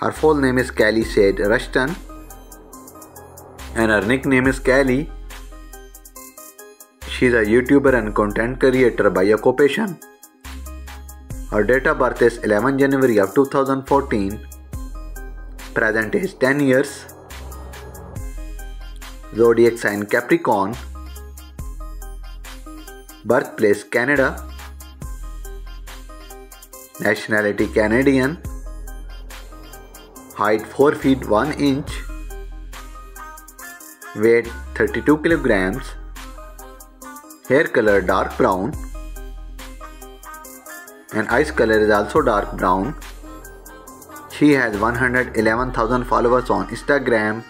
Her full name is Cali Sade Rushton and her nickname is Cali. She is a YouTuber and content creator by occupation. Her date of birth is 11 January of 2014. Present age 10 years. Zodiac sign Capricorn. Birthplace Canada. Nationality Canadian. Height 4 feet 1 inch. Weight 32 kilograms. Hair color dark brown. And eyes color is also dark brown. She has 111,000 followers on Instagram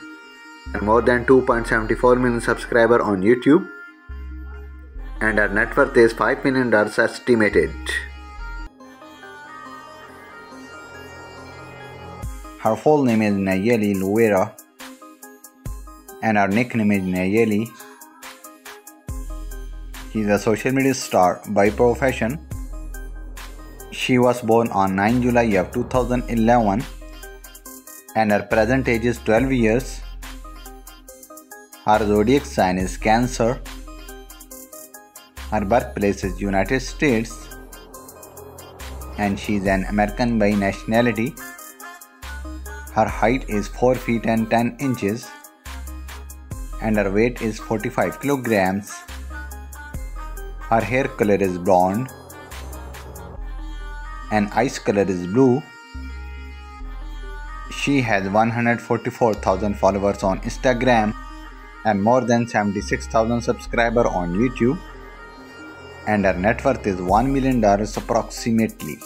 and more than 2.74 million subscribers on YouTube. And her net worth is $5 million estimated. Her full name is Nayeli Lo Vera and her nickname is Nayeli. She's a social media star by profession. She was born on 9 July of 2011 and her present age is 12 years. Her zodiac sign is Cancer. Her birthplace is United States and she is an American by nationality. Her height is 4 feet and 10 inches and her weight is 45 kilograms. Her hair color is blonde and eyes color is blue. She has 144,000 followers on Instagram and more than 76,000 subscribers on YouTube and her net worth is $1 million approximately.